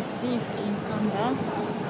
this is in Kanda.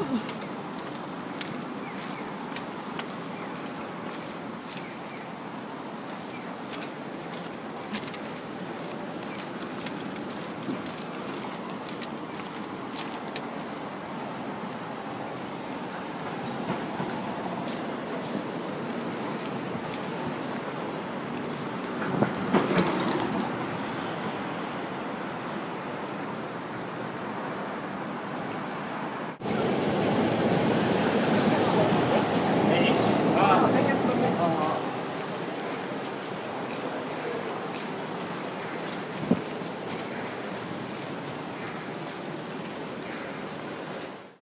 Oh.